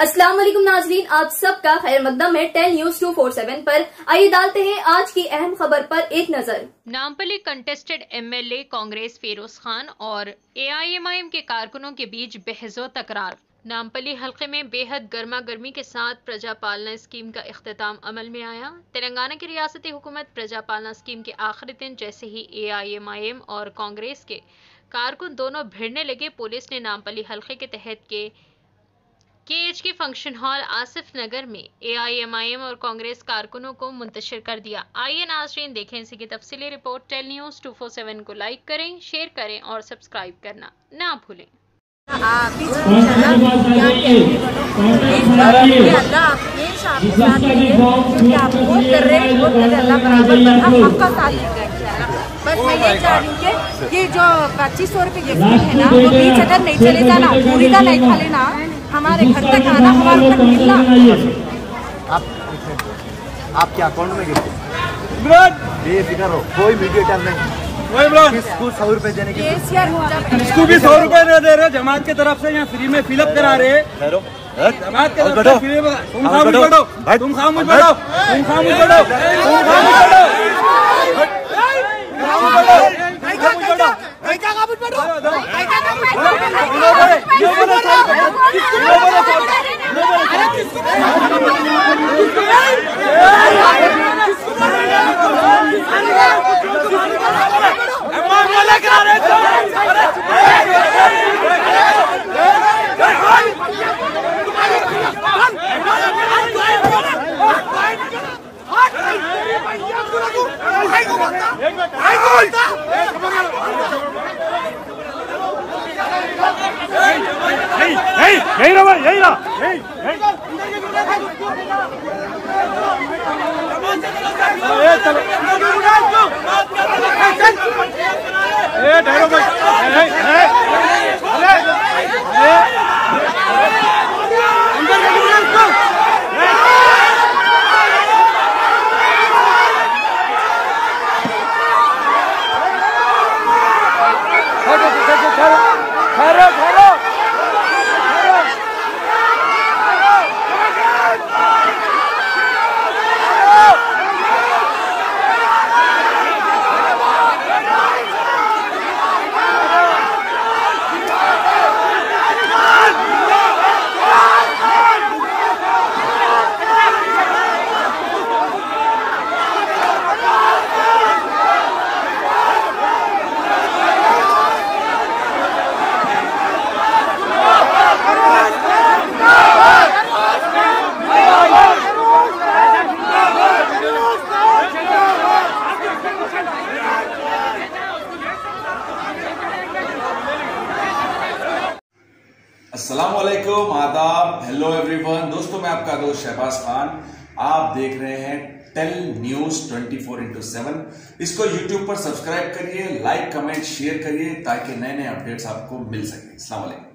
अस्सलाम वालेकुम नाजरीन, आप सबका खैर मकदम है ten news two four seven पर। आइए डालते हैं आज की अहम खबर पर एक नज़र। नामपली कंटेस्टेड एमएलए कांग्रेस फेरोज खान और एआईएमआईएम के कारकुनों के बीच बहजो तकरार। नामपली हलके में बेहद गर्मा गर्मी के साथ प्रजा पालना स्कीम का अख्ताम अमल में आया। तेलंगाना की रियासती हुकूमत प्रजा पालना स्कीम के आखिरी दिन जैसे ही एआईएमआईएम और कांग्रेस के कारकुन दोनों भिड़ने लगे, पुलिस ने नामपली हलके के तहत के के एच के फ़ंक्शन हॉल आसिफ नगर में एआईएमआईएम और कांग्रेस कारकुनों को मुंतशिर कर दिया। आइए नाजरीन देखें इसी की तफसीली रिपोर्ट। टेल न्यूज़ 247 को लाइक करें, शेयर करें और सब्सक्राइब करना ना भूलें। बस मैं ये चाह रही हूँ कि जो पच्चीस सौ रुपये है ना, वो बीच अगर नहीं चले जाना पूरी का नहीं खा लेना। हमारे घर तक आना हमारे तक मिलना आप आपके अकाउंट में गिरते बेफिक्र हो कोई मीडिएटर नहीं। किसको सौ रुपए देने के इसको भी सौ रुपए दे दे रहे जमात की तरफ़ से यहाँ फ्री में फिलअप करा रहे। जमात की तरफ़ से फ्री में तुम खामोश बैठो। तुम खामोश। बैठो। तुम खामोश बैठो। तुम खामोश बैठो। ए रहा भाई यही रहा ए, ए, ए, ए, अंदर कर दो इसको। ठहरो, ठहरो, ठहरो, ठहरो, ठहरो। वालेकुम आदाब हेलो एवरीवन दोस्तों, मैं आपका दोस्त शहबाज खान। आप देख रहे हैं ten news 24 four into seven इसको यूट्यूब पर सब्सक्राइब करिए लाइक कमेंट शेयर करिए ताकि नए नए अपडेट्स आपको मिल सके। वालेकुम